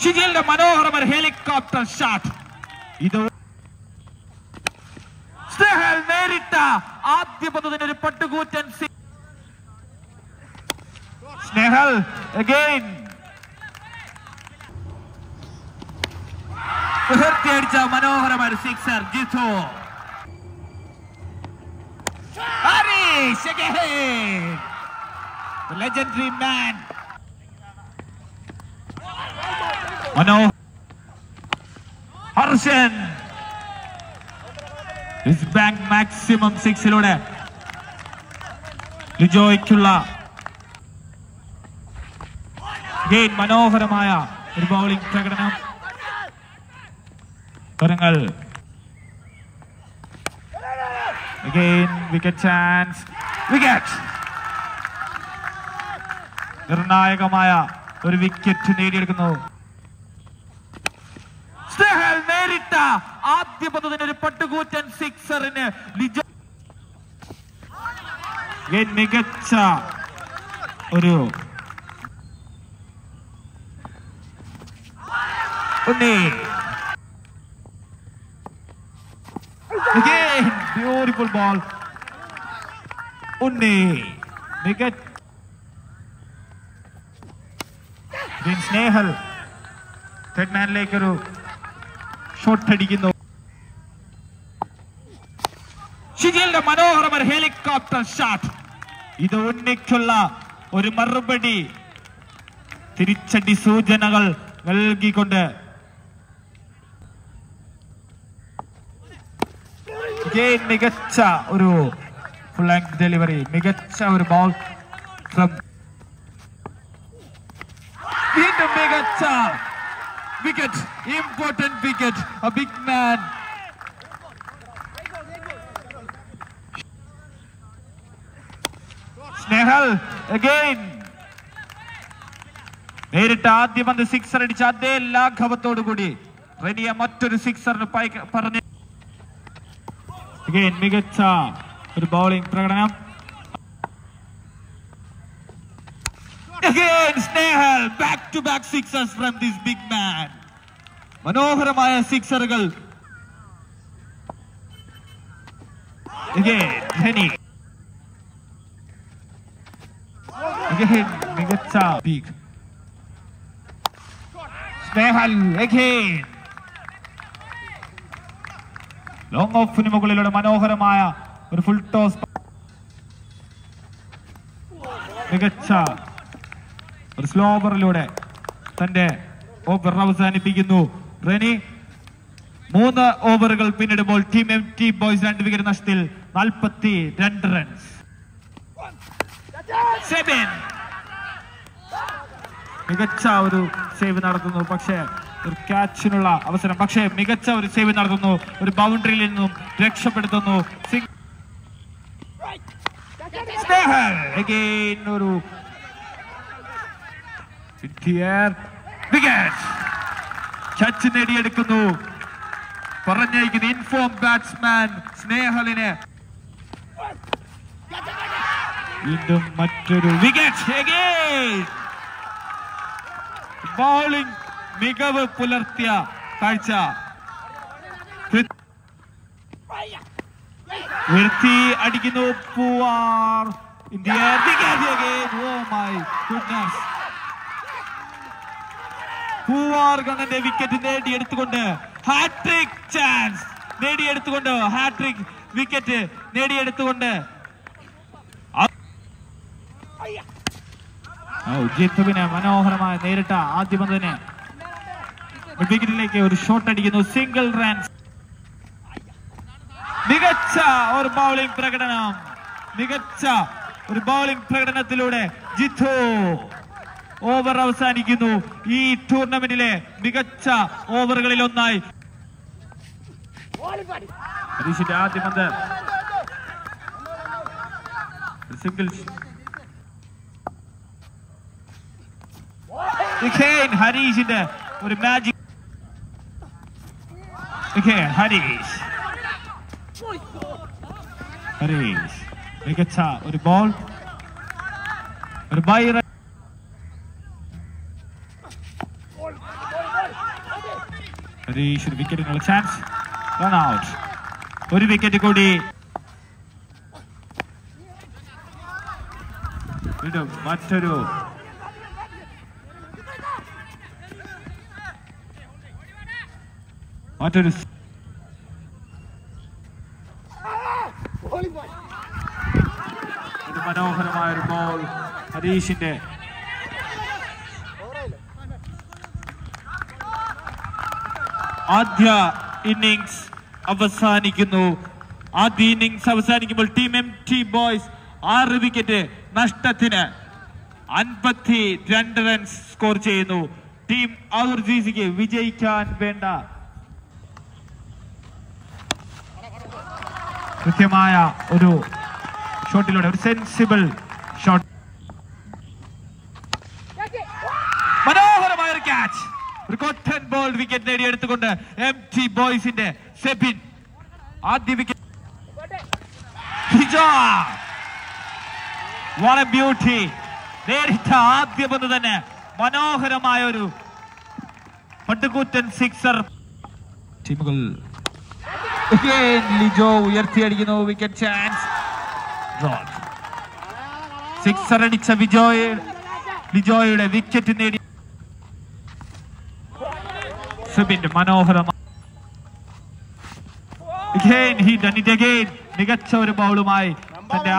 ഷിജിലിന്റെ മനോഹരമായ helicopter shut ഇത് സ്നേഹൽ നേരിട്ട ആദ്യ പദ്ധതിന്റെ ഒരു പട്ടുകൂറ്റൻ സി- സ്നേഹൽ അഗൈൻ ഉയർത്തിയടിച്ച മനോഹരമായ sixer Jithu Harish again. The legendary man. Manoharshan bank maximum സിക്സിലൂടെ ലിജോയ്ക്കുള്ള. മനോഹരമായ ഒരു ബൗളിംഗ് പ്രകടനം. തരങ്ങൾ. Again, wicket chance. Wicket! നിർണായകമായ ഒരു വിക്കറ്റ് നേടിയെടുക്കുന്നു. നേരിട്ട ആദ്യ പദ്ധതിന്റെ ഒരു പട്ടുകൂറ്റൻ സിക്സറിന് ലിജോ Again, മികച്ച ഒരു ഉണ്ണി. Again, beautiful ball. ഉണ്ണി. മികച്ച സ്നേഹൽ. തേർഡ് മാനിലേക്ക് ഒരു ഷോട്ട് അടിക്കുന്നു ഷിജിലിന്റെ മനോഹരമായ ഹെലികോപ്റ്റർ ഷാട്ട്. ഇത് ഉണ്ണിക്കുള്ള ഒരു മറുപടി. തിരിച്ചടി സൂചനകൾ നൽകിക്കൊണ്ട്. മികച്ച ഒരു ഫ്ലാങ്ക് ഡെലിവറി മികച്ച ഒരു ബോൾ ഫ്രം വീണ്ടും മികച്ച wicket important wicket a big man Snehal again നേരിട്ട് ആദ്യ പന്ത് സിക്സർ അടിച്ച അതേ ലാഘവത്തോടു കൂടി. റെനിയ മറ്റൊരു സിക്സറിന് പറഞ്ഞു Again, മികച്ച ഒരു ബൗളിംഗ് പ്രകടനം. Again, Snehal back to back sixers from this big man മനോഹരമായ സിക്സറുകൾ Again, ധനി Again, മികച്ച ബീഗ് സ്നേഹൽ again. ലോങ് ഓഫിന് മുകളിലൂടെ മനോഹരമായ ഒരു ഫുൾ ടോസ് മികച്ച ഒരു സ്ലോ ഓവറിലൂടെ തന്റെ ഓവർ അവസാനിപ്പിക്കുന്നു. റെനി മൂന്ന് ഓവറുകൾ പിന്നിടുമ്പോൾ ടീം എം ടി ബോയ്സ് രണ്ട് വിക്കറ്റ് നഷ്ടത്തിൽ നാൽപ്പത്തി രണ്ട് റൺസ് മികച്ച ഒരു സേവ് നടത്തുന്നു പക്ഷേ ഒരു ക്യാച്ചിനുള്ള അവസരം. പക്ഷേ മികച്ച ഒരു സേവ് നടത്തുന്നു ഒരു ബൗണ്ടറിയിൽ നിന്നും രക്ഷപ്പെടുത്തുന്നു. ഒരു ടച്ച് നേടിയെടുക്കുന്നു. പറഞ്ഞേക്കുന്ന ഇൻഫോം ബാറ്റ്സ്മാൻ സ്നേഹലിനെ. വീണ്ടും മറ്റൊരു വിക്കറ്റ് ബൗളിംഗ് മികവ് പുലർത്തിയ കാഴ്ച. ഉയർത്തി അടിക്കുന്നു. Poovar. India oh my goodness Poovar ഗണ്ണന്റെ wicket നേടിയെടുത്തുകൊണ്ട് ഹാട്രിക് ചാൻസ് നേടിയെടുത്തുകൊണ്ട് ഹാട്രിക് വിക്കറ്റ് നേടിയെടുത്തുകൊണ്ട്. ജിത്തുവിന് മനോഹരമായ നേരിട്ട ആദ്യ പന്തിന്. വിക്കറ്റിലേക്ക് ഒരു ഷോട്ട് അടിക്കുന്നു. സിംഗിൾ റൺസ് മികച്ച ഒരു ബൗളിംഗ് പ്രകടനം. മികച്ച ഒരു ബൗളിംഗ് പ്രകടനത്തിലൂടെ ജിത്തു. ഓവർ അവസാനിക്കുന്നു. ഈ ടൂർണമെന്റിലെ മികച്ച ഓവറുകളിൽ ഒന്നായി. ഹരീഷിന്റെ ആദ്യ പന്ത്. സിംഗിൾ ഹരീഷിന്റെ ഒരു മാജിക് ഹരീഷ്. ഹരീഷ് മികച്ച ഒരു ബോൾ ഒരു ബൈ ഒരു വിക്കറ്റിനുള്ള ചാൻസ് റൺ ഔട്ട് ഒരു വിക്കറ്റ് കൂടി. വീണ്ടും മറ്റൊരു മറ്റൊരു മനോഹരമായ ഒരു ബോൾ ഹരീഷിന്റെ ആദ്യ ഇന്നിങ്സ് അവസാനിക്കുന്നു. ആദ്യ ഇന്നിങ്സ് അവസാനിക്കുമ്പോൾ ടീം എം ടി ബോയ്സ് ആറ് വിക്കറ്റ് നഷ്ടത്തിന് അൻപത്തി രണ്ട് റൺസ് സ്കോർ ചെയ്യുന്നു. ടീം ഔർ വിജയിക്കാൻ വേണ്ട. കൃത്യമായ ഒരു ഷോട്ടിലൂടെ ഒരു സെൻസിബിൾ ഷോട്ട് മനോഹരമായ ഒരു ക്യാച്ച് ഒരു കോട്ടൺ ബോൾ വിക്കറ്റ് നേടിയെടുത്തുകൊണ്ട് എം ടി ബോയ്സിന്റെ സെബിൻ ആദ്യ വിക്കറ്റ് വളരെ ബ്യൂട്ടി നേരിട്ട ആദ്യ തന്നെ മനോഹരമായ ഒരു പട്ടുകൂറ്റൻ സിക്സർ. ടീമുകൾ ലിജോ ഉയർത്തിയടിക്കുന്നു. വിക്കറ്റ് ചാൻസ് സിക്സർ അടിച്ച വിജോയ് ലിജോയുടെ വിക്കറ്റ് നേടി സുബിന്റെ മനോഹരമായ Again, he done. മികച്ച ഒരു ബൗളുമായി തന്റെ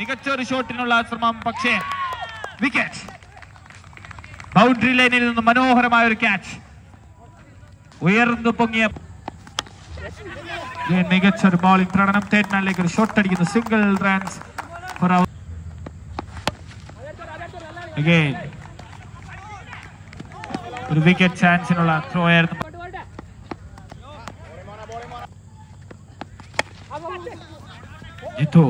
മികച്ച ഒരു ഷോട്ടിനുള്ള ശ്രമം പക്ഷേ വിക്കറ്റ് ബൗണ്ടറി ലൈനിൽ നിന്ന് മനോഹരമായ ഒരു ക്യാച്ച് ഉയർന്നു പൊങ്ങിയ മികച്ച ഒരു ബോളിംഗ് പ്രകടനം. തേറ്റനാളിലേക്ക് ഒരു ഷോട്ട് അടിക്കുന്നു. സിംഗിൾ റൺസ് ഫോർ Again, ഒരു വിക്കറ്റ് ചാൻസിനുള്ള ത്രോ ആയിരുന്നു. ജിത്തു.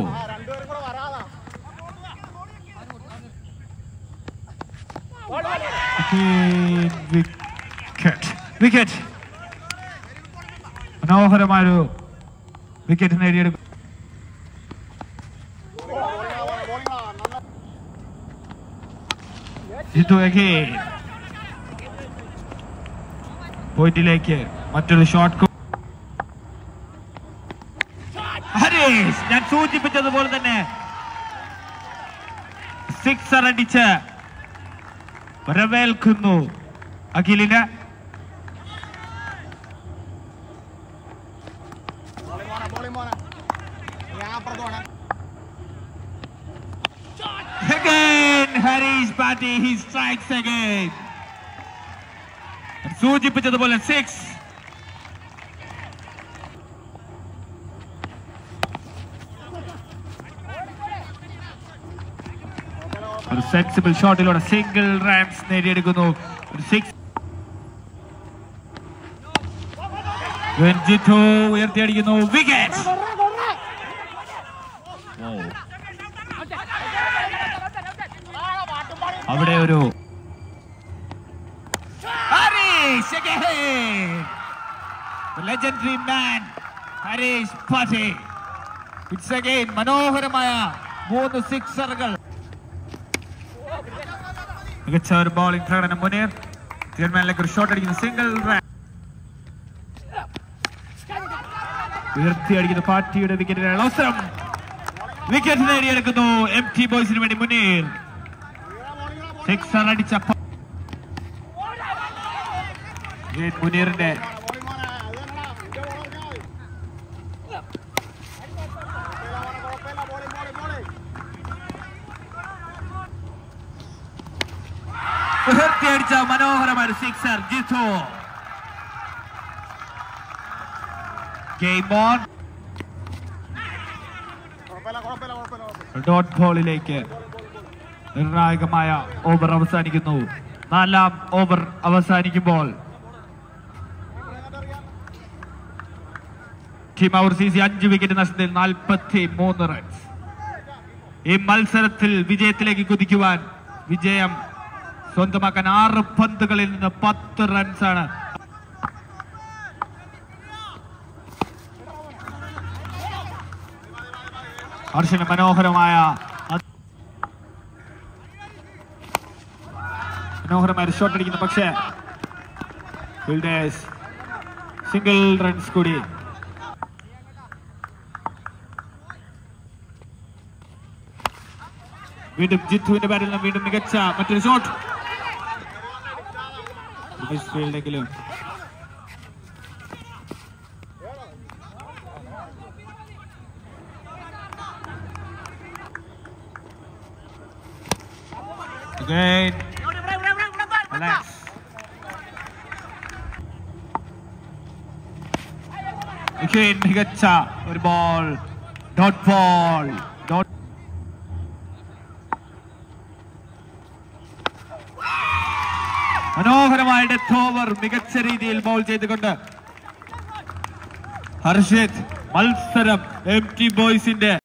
വിക്കറ്റ് വിക്കറ്റ് മനോഹരമായൊരു വിക്കറ്റ് നേടിയെടുക്കും. ജിത്തു again. പോയിന്റിലേക്ക് മറ്റൊരു ഷോട്ട് ഹരീഷ് ഞാൻ സൂചിപ്പിച്ചതുപോലെ തന്നെ സിക്സർ അടിച്ച് വരവേൽക്കുന്നു അഖിലിന് Again, Harish Bhatti, he strikes again. സൂചിപ്പിച്ചതുപോലെ സിക്സ് ഒരു സെൻസിബിൾ ഷോട്ടിലൂടെ സിംഗിൾ റൺസ് നേടിയെടുക്കുന്നു. ഒരു സിക്സ് രഞ്ജിത്തു ഉയർത്തിയടിക്കുന്നു. വിക്കറ്റ് അവിടെ ഒരു again. The legendary man Harish Pathe it's again മനോഹരമായ മൂന്ന് സിക്സറുകൾ മികച്ച ഒരു ബോളിംഗ് പ്രകടനം മുനീർ തീർമാനിലേക്ക് ഒരു ഷോട്ട് അടിക്കുന്നു സിംഗിൾ റൺ ഉയർത്തി അടിക്കുന്ന പാർട്ടിയുടെ വിക്കറ്റിനുള്ള അവസരം. വിക്കറ്റ് നേടിയെടുക്കുന്നു എം ടി ബോയ്സിന് വേണ്ടി മുനീർ സിക്സർ അടിച്ച മുനീറിന്റെ ഉയർത്തി അടിച്ച മനോഹരമായ sixer Jithu. Game on dot ബോളിലേക്ക് നിർണായകമായ ഓവർ അവസാനിക്കുന്നു. നാലാം ഓവർ അവസാനിക്കുമ്പോൾ ടീം അവർ സി സി അഞ്ച് വിക്കറ്റ് നഷ്ടത്തിൽ നാൽപ്പത്തി മൂന്ന് റൺസ് ഈ മത്സരത്തിൽ വിജയത്തിലേക്ക് കുതിക്കുവാൻ വിജയം സ്വന്തമാക്കാൻ ആറ് പന്തുകളിൽ നിന്ന് പത്ത് റൺസാണ് ഹർഷന് മനോഹരമായ മനോഹരമായ ഷോട്ട് അടിക്കുന്നു. പക്ഷേ ഫീൽഡേഴ്സ് സിംഗിൾ റൺസ് കൂടി. വീണ്ടും ജിത്തുവിന്റെ ബാറ്റിൽ നിന്ന് വീണ്ടും മികച്ച മറ്റൊരു ഷോട്ട് ഫീൽഡെങ്കിലും Again. Relax. മികച്ച ഒരു ബോൾ ഡോട്ട് ബോൾ മനോഹരമായ ഡെത്ത് ഓവർ മികച്ച രീതിയിൽ ബോൾ ചെയ്തുകൊണ്ട് ഹർഷിത് മത്സരം എം ടി ബോയ്സിന്റെ